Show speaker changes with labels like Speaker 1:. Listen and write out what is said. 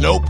Speaker 1: Nope.